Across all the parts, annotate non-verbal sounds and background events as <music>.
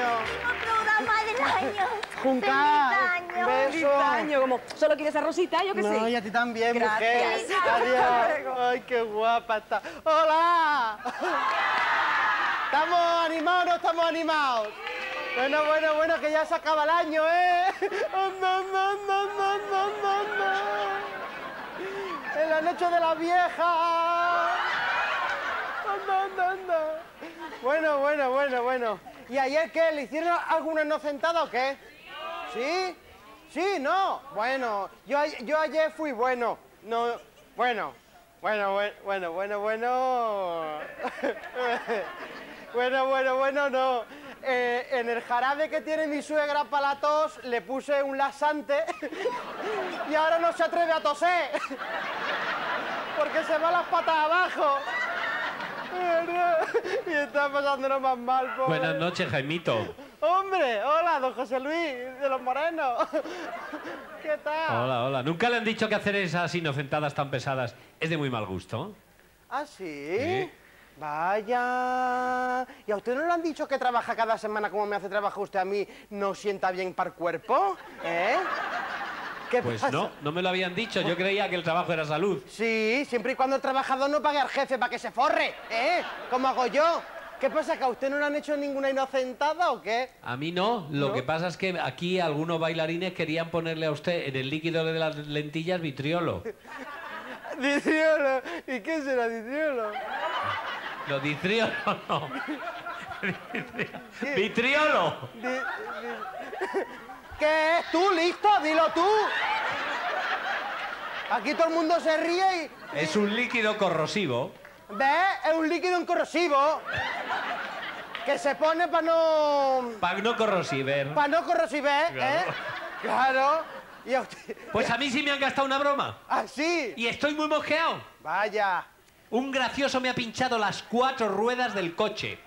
año. programa del <laughs> año. Junca, ¡Feliz año! beso. Feliz año, como solo quieres a Rosita, yo qué No, sé. y a ti también, Gracias. mujer. Adiós. Ay, qué guapa está. ¡Hola! ¿Estamos animados o no estamos animados? Bueno, bueno, bueno, que ya se acaba el año, ¿eh? Anda, anda, anda, anda, anda, anda, anda. En la noche de la vieja. Anda, anda, anda. Bueno, bueno, bueno, bueno. ¿Y ayer qué? ¿Le hicieron alguna inocentada o qué? ¿Sí? ¿Sí? ¿No? Bueno, yo, ayer fui bueno. No, bueno. Bueno, bue- bueno, bueno, bueno. <laughs> bueno, bueno, bueno, no. Eh, en el jarabe que tiene mi suegra para la tos le puse un laxante <laughs> y ahora no se atreve a toser. <laughs> Porque se va las patas abajo. <laughs> Y está pasándolo más mal, pobre. Buenas noches, Jaimito. Hombre, hola, don José Luis de los Morenos. <laughs> ¿Qué tal? Hola, hola. ¿Nunca le han dicho que hacer esas inocentadas tan pesadas es de muy mal gusto? ¿Ah, sí? Sí. Vaya. ¿Y a usted no le han dicho que trabaja cada semana como me hace trabajar usted a mí? ¿No sienta bien para el cuerpo? ¿Eh? ¿Qué Pues pasa? no, no me lo habían dicho. Yo creía que el trabajo era salud. Sí, siempre y cuando el trabajador no pague al jefe para que se forre, ¿eh? ¿Cómo hago yo? ¿Qué pasa, que a usted no le han hecho ninguna inocentada o qué? A mí no. Lo ¿No? que pasa es que aquí algunos bailarines querían ponerle a usted en el líquido de las lentillas vitriolo. <laughs> Ditriolo. ¿Y qué será ditriolo? Lo vitriolo no. <laughs> Vitriolo. Di- ¿Qué es tú? ¿Listo? Dilo tú. Aquí todo el mundo se ríe y... Es un líquido corrosivo. ¿Ves? Es un líquido incorrosivo que se pone para no... Pagno corrosiver. para no corrosiver, ¿eh? Claro. Y a usted... Pues a mí sí me han gastado una broma. Así. Y estoy muy mosqueado. Vaya. Un gracioso me ha pinchado las cuatro ruedas del coche.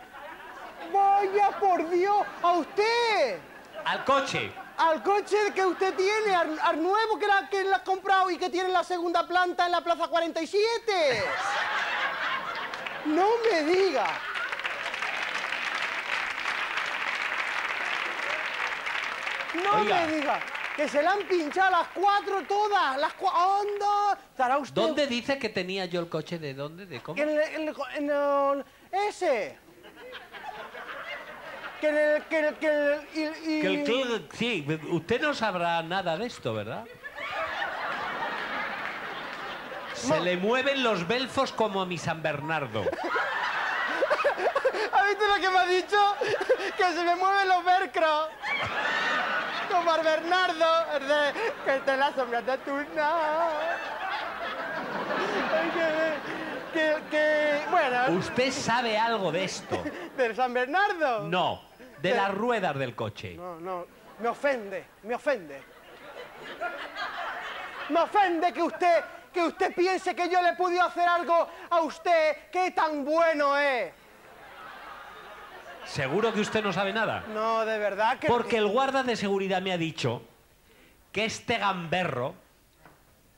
Vaya, por Dios. A usted. Al coche. Al coche que usted tiene, al, al nuevo que, la, que la ha comprado y que tiene en la segunda planta en la Plaza 47. No me diga. No Oiga. me diga. Que se la han pinchado las cuatro todas. Las cuatro. ¡Anda! ¿Estará usted...? ¿Dónde dice que tenía yo el coche? ¿De dónde? ¿De cómo? En el, en el- en el- ese. Que el... Que el... Que el, y- y- Que el cl- sí, usted no sabrá nada de esto, ¿verdad? Se le mueven los belfos como a mi San Bernardo. <laughs> ¿Has visto lo que me ha dicho? Que se me mueven los velcros. Como al Bernardo, el de que te la sombra de tu que, que, bueno, ¿Usted sabe algo de esto? Del San Bernardo. No, de las ruedas del coche. No, no, me ofende, me ofende. Me ofende que usted, que usted piense que yo le he podido hacer algo a usted que tan bueno es. ¿Seguro que usted no sabe nada? No, de verdad que... Porque el guarda de seguridad me ha dicho que este gamberro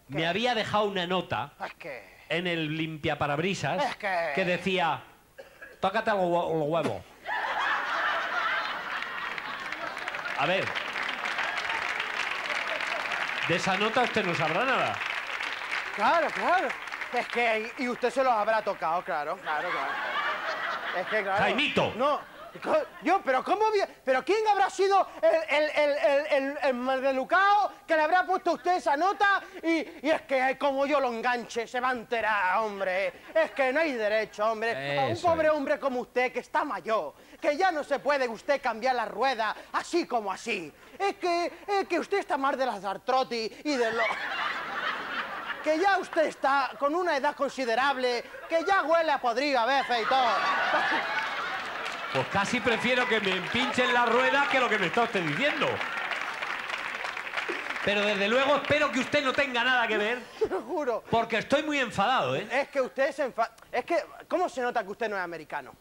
me había dejado una nota Es que... en el limpiaparabrisas Es que- que decía, tócate los hue- los huevos. A ver. De esa nota usted no sabrá nada. Claro, claro. Es que... Y usted se los habrá tocado, claro, claro, claro. Es que, claro... Jaimito. No, yo, pero ¿cómo? ¿Pero quién habrá sido el, el, el, el, el, el maleducado que le habrá puesto a usted esa nota? Y, y es que como yo lo enganche, se va a enterar, hombre. Es que no hay derecho, hombre. A un pobre es. hombre como usted, que está mayor, que ya no se puede usted cambiar la rueda así como así. Es que, es que usted está más de las artrotis y de lo... Que ya usted está con una edad considerable, que ya huele a podrido a veces y todo. Pues casi prefiero que me pinchen la rueda que lo que me está usted diciendo. Pero desde luego espero que usted no tenga nada que ver, Te <laughs> lo juro. porque estoy muy enfadado, ¿eh? Es que usted se enfada. Es que, ¿cómo se nota que usted no es americano?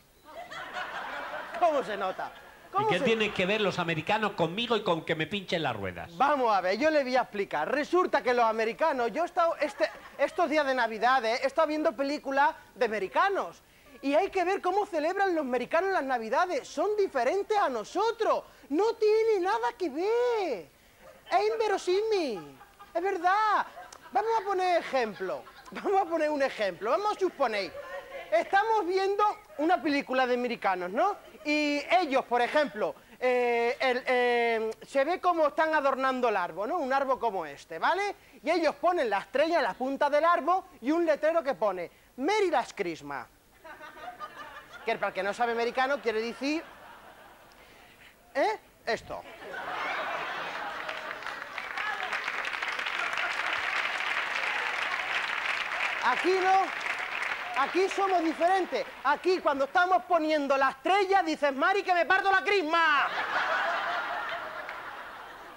¿Cómo se nota? ¿Y ¿Cómo qué se- tienen que ver los americanos conmigo y con que me pinchen las ruedas? Vamos a ver, yo le voy a explicar. Resulta que los americanos, yo he estado este, estos días de Navidad, eh, he estado viendo películas de americanos. Y hay que ver cómo celebran los americanos las navidades. Son diferentes a nosotros. No tiene nada que ver. Es inverosímil. Es verdad. Vamos a poner ejemplo. Vamos a poner un ejemplo. Vamos a suponer. Estamos viendo una película de americanos, ¿no? Y ellos, por ejemplo, eh, eh, se ve cómo están adornando el árbol, ¿no? Un árbol como este, ¿vale? Y ellos ponen la estrella en la punta del árbol y un letrero que pone Merry Christmas. Que para el que no sabe americano quiere decir... ¿Eh? Esto. Aquí no. Aquí somos diferentes. Aquí cuando estamos poniendo la estrella dices, Mari, que me parto la crisma.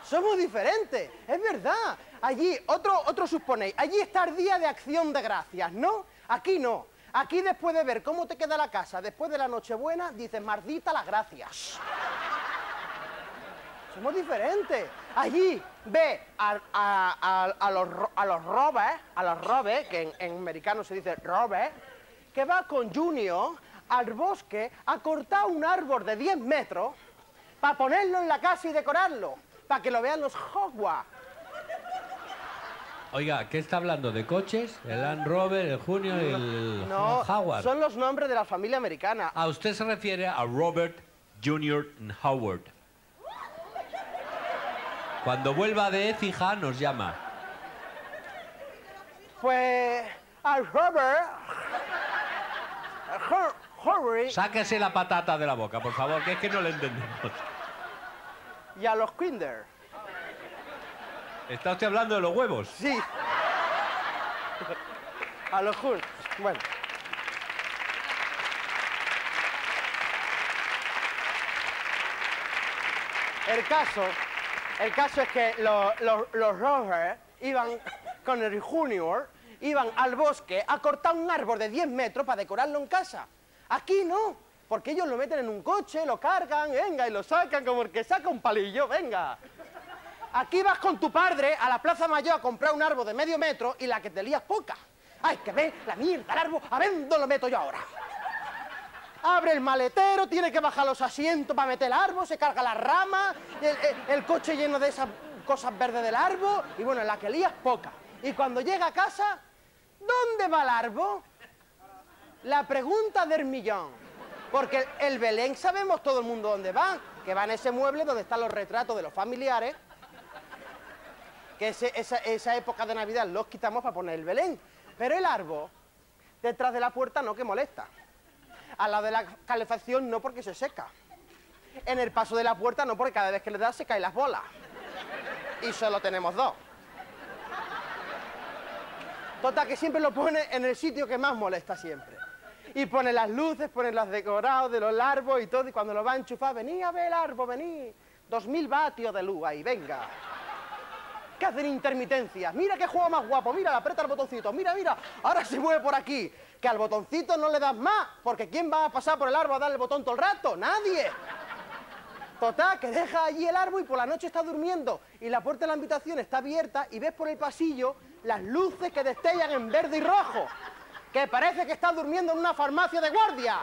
Somos diferentes, es verdad. Allí, otro, otro suponéis, allí está el día de acción de gracias, ¿no? Aquí no. Aquí después de ver cómo te queda la casa después de la Nochebuena, dices, mardita las gracias. <laughs> Somos diferentes. Allí ve a, a- a- a los, a los robes, a los robes, que en, en americano se dice robes, que va con Junior al bosque a cortar un árbol de 10 metros para ponerlo en la casa y decorarlo, para que lo vean los Hogwarts. Oiga, ¿qué está hablando? ¿De coches? ¿El Land Rover, el Junior y el No, Howard? son los nombres de la familia americana. A usted se refiere a Robert Junior Howard. Cuando vuelva de Écija nos llama. Pues Robert, a Hor- Horry Sáquese la patata de la boca, por favor, que es que no le entendemos. y a los Kinder. ¿Está usted hablando de los huevos? Sí. A los Hun. Bueno. El caso, el caso es que los, los, los iban con el Junior, iban al bosque a cortar un árbol de 10 metros para decorarlo en casa. Aquí no, porque ellos lo meten en un coche, lo cargan, venga, y lo sacan como el que saca un palillo, venga. Aquí vas con tu padre a la Plaza Mayor a comprar un árbol de medio metro y la que te lías poca. Ay, que ve la mierda, el árbol, a ver dónde lo meto yo ahora. Abre el maletero, tiene que bajar los asientos para meter el árbol, se carga las ramas, el, coche lleno de esas cosas verdes del árbol, y bueno, la que lías poca. Y cuando llega a casa, ¿dónde va el árbol? La pregunta del millón. Porque el Belén sabemos todo el mundo dónde va, que va en ese mueble donde están los retratos de los familiares, que ese- esa, esa época de Navidad los quitamos para poner el Belén. Pero el árbol, detrás de la puerta no que molesta. Al lado de la calefacción no porque se seca. En el paso de la puerta no porque cada vez que le das se caen las bolas. Y solo tenemos dos. Total, que siempre lo pone en el sitio que más molesta siempre. Y pone las luces, pone los decorados de los árboles y todo, y cuando lo va a enchufar, vení a ver el árbol, vení. Dos mil vatios de luz ahí, venga. ¿Qué hacen intermitencias? Mira qué juego más guapo, mira, aprieta el botoncito, mira, mira, ahora se mueve por aquí. Que al botoncito no le das más, porque ¿quién va a pasar por el árbol a darle el botón todo el rato? Nadie. Total, que deja allí el árbol y por la noche está durmiendo y la puerta de la habitación está abierta y ves por el pasillo las luces que destellan en verde y rojo. Que parece que está durmiendo en una farmacia de guardia.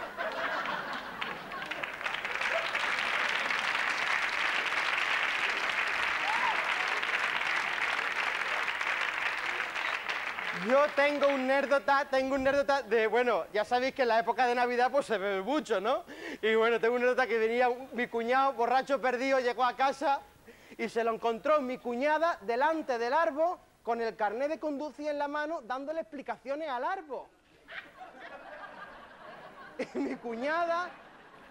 Yo tengo un anécdota, tengo un anécdota de, bueno, ya sabéis que en la época de Navidad pues se bebe mucho, ¿no? Y bueno, tengo una anécdota que venía mi cuñado borracho perdido, llegó a casa y se lo encontró mi cuñada delante del árbol con el carnet de conducir en la mano dándole explicaciones al árbol. <laughs> Y mi cuñada,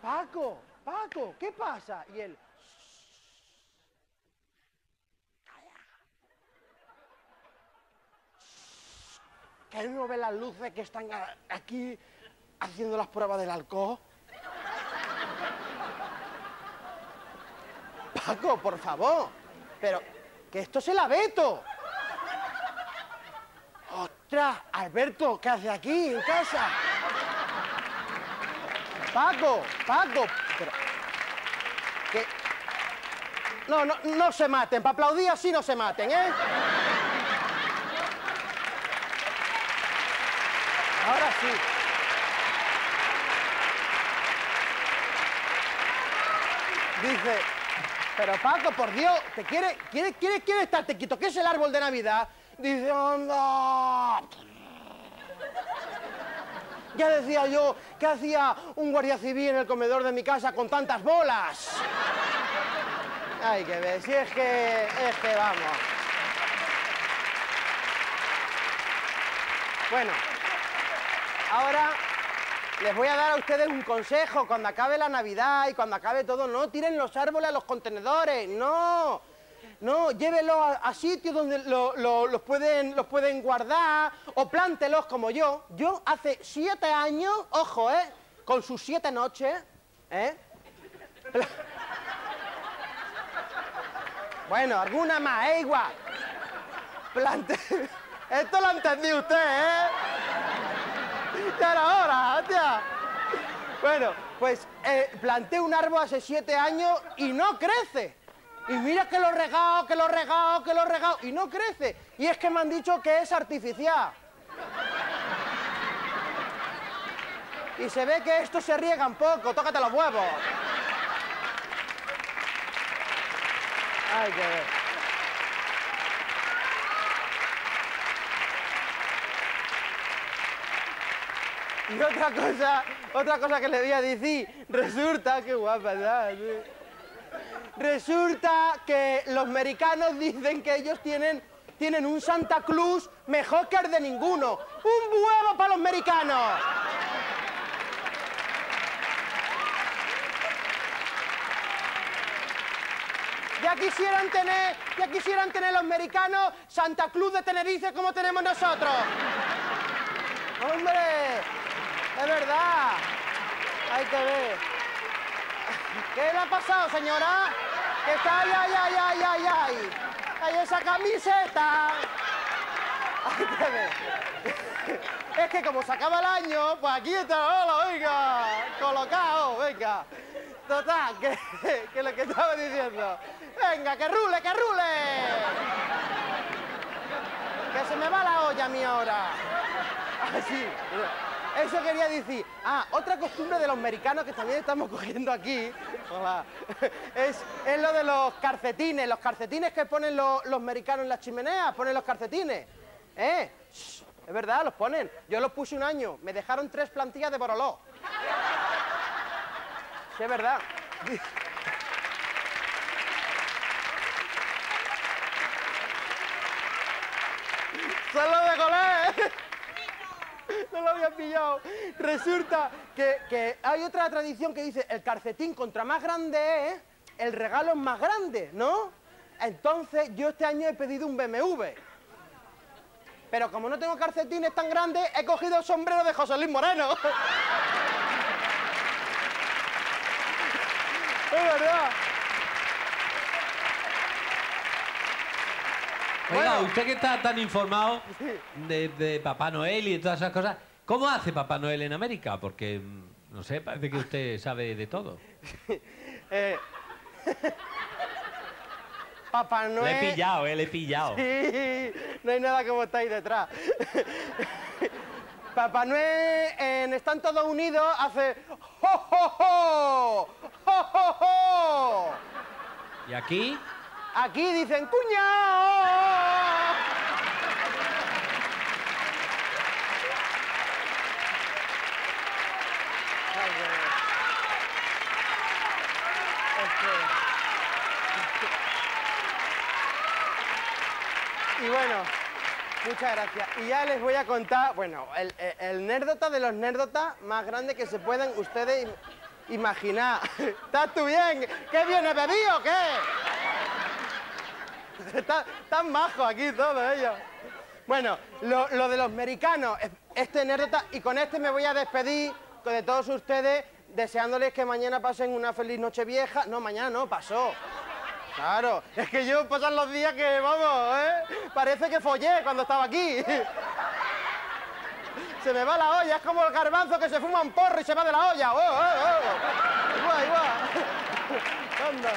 Paco, Paco, ¿qué pasa? Y él, que él no ve las luces que están aquí haciendo las pruebas del alcohol. Paco, por favor. Pero que esto se la veto. ¡Ostras! Alberto, ¿qué hace aquí en casa? Paco, Paco. No, no, no se maten. Para aplaudir así no se maten, ¿eh? Dice, pero Paco, por Dios, te quiere, quiere, quiere, quiere estar tequito, que es el árbol de Navidad. Dice, anda. Ya decía yo que hacía un guardia civil en el comedor de mi casa con tantas bolas. Hay que ver, si es que, es que vamos. Bueno ahora les voy a dar a ustedes un consejo. Cuando acabe la Navidad y cuando acabe todo, no tiren los árboles a los contenedores, no. No, llévelos a, sitios donde lo- lo- los, pueden, los pueden guardar o plántelos como yo. Yo hace siete años, ojo, ¿eh? Con sus siete noches, ¿eh? <laughs> Bueno, alguna más, ¿eh? Igual. Plante... <laughs> Esto lo entendí usted, ¿eh? Ya era hora, hostia. Bueno, pues eh, planté un árbol hace siete años y no crece. Y mira que lo he regado, que lo he regado, que lo he regado y no crece. Y es que me han dicho que es artificial. Y se ve que esto se riega un poco, tócate los huevos. Ay, qué Y otra cosa, otra cosa que le voy a decir, resulta, qué guapa, ¿sabes? Resulta que los americanos dicen que ellos tienen, tienen un Santa Claus mejor que el de ninguno. ¡Un huevo para los americanos! Ya quisieran tener, ya quisieran tener los americanos Santa Cruz de Tenerife como tenemos nosotros. ¡Hombre! ¡Es verdad! Hay que ver. ¿Qué le ha pasado, señora? Que está ay, ay, ay, ay, ay, ay. Esa camiseta. Hay que ver. Es que como se acaba el año, pues aquí está, hola, venga, colocado, venga. Total, que, que lo que estaba diciendo. Venga, que rule, que rule. Que se me va la olla a mí ahora. Así. Eso quería decir. Ah, otra costumbre de los americanos que también estamos <laughs> cogiendo aquí. Hola. Es, es lo de los calcetines. Los calcetines que ponen los, los americanos en las chimeneas. Ponen los calcetines. ¿Eh? Es verdad, los ponen. Yo los puse un año. Me dejaron tres plantillas de boroló. Sí, es verdad. <laughs> Solo de colé. No lo había pillado. Resulta que, que hay otra tradición que dice, el calcetín contra más grande es, el regalo es más grande, ¿no? Entonces yo este año he pedido un BMW. Pero como no tengo calcetines tan grandes, he cogido el sombrero de José Luis Moreno. <laughs> Es verdad. Oiga, Bueno. usted que está tan informado de, de Papá Noel y de todas esas cosas, ¿cómo hace Papá Noel en América? Porque, no sé, parece que usted sabe de todo. <laughs> Eh, <laughs> Papá Noel. Le he pillado, eh, le he pillado. Sí, no hay nada como estáis detrás. <laughs> Papá Noel en Están Todos Unidos hace ¡Jo, jo, jo! ¡Jo, jo, jo! ¿Y aquí? Aquí dicen. Este- Y bueno, muchas gracias. Y ya les voy a contar, bueno, el, el, nérdota de los nérdota más grande que se pueden ustedes im- imaginar. <laughs> ¿Estás tú bien? ¿Qué viene bebido o qué? <laughs> Está- Están majos aquí todos ellos. Bueno, lo, lo de los americanos, es- este anécdota, y con este me voy a despedir de todos ustedes, deseándoles que mañana pasen una feliz noche vieja. No, mañana no, pasó. Claro, es que yo pasan los días que, vamos, ¿eh? Parece que follé cuando estaba aquí. <laughs> Se me va la olla, es como el garbanzo que se fuma un porro y se va de la olla. ¡Oh, oh, oh! Igual, igual. <laughs> Anda.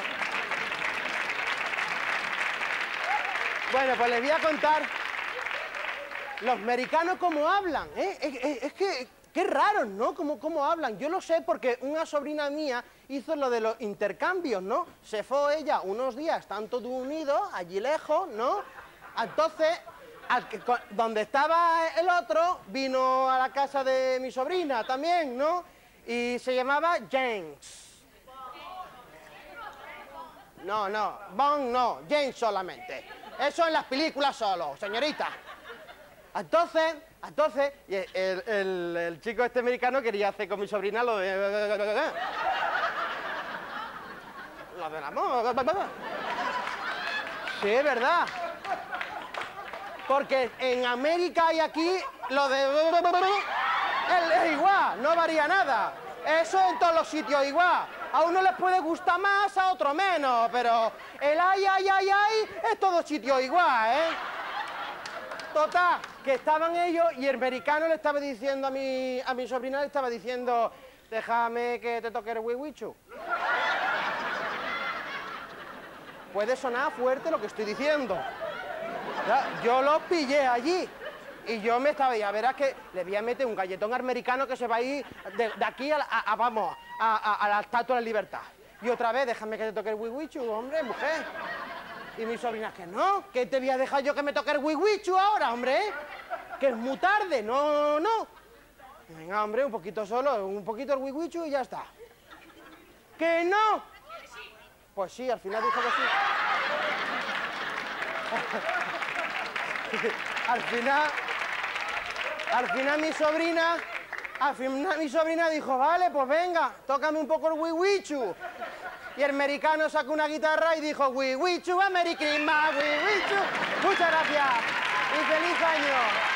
Bueno, pues les voy a contar los americanos cómo hablan, ¿eh? Es, que Qué raros, ¿no? ¿Cómo, ¿Cómo hablan? Yo lo sé porque una sobrina mía hizo lo de los intercambios, ¿no? Se fue ella unos días, tanto unidos, allí lejos, ¿no? Entonces, donde estaba el otro, vino a la casa de mi sobrina también, ¿no? Y se llamaba James. No, no, Bond no, James solamente. Eso en las películas solo, señorita. Entonces, entonces, el, chico este americano quería hacer con mi sobrina lo de... Lo del amor. Sí, es verdad. Porque en América y aquí lo de... Es igual, no varía nada. Eso en todos los sitios igual. A uno les puede gustar más, a otro menos, pero el ay, ay, ay, ay es todo sitio igual, ¿eh? Total, que estaban ellos y el americano le estaba diciendo a mi, a mi sobrina, le estaba diciendo, déjame que te toque el wiwichu. Puede sonar fuerte lo que estoy diciendo. Yo lo pillé allí. Y yo me estaba, ya verás que le voy a meter un galletón americano que se va a ir de, aquí a, a- a- vamos, a, la estatua de la libertad. Y otra vez, déjame que te toque el wiwichu, hombre, mujer. Y mi sobrina, que no, que te voy a dejar yo que me toque el wiwichu ahora, hombre. Que es muy tarde, no, no. Venga, hombre, un poquito solo, un poquito el wiwichu y ya está. ¡Que no! Pues sí, al final dijo que sí. <laughs> al final, al final mi sobrina, al final mi sobrina dijo, vale, pues venga, tócame un poco el wiwichu. Y el americano sacó una guitarra y dijo, wiwichu, Merry Christmas, wiwichu. Muchas gracias y feliz año.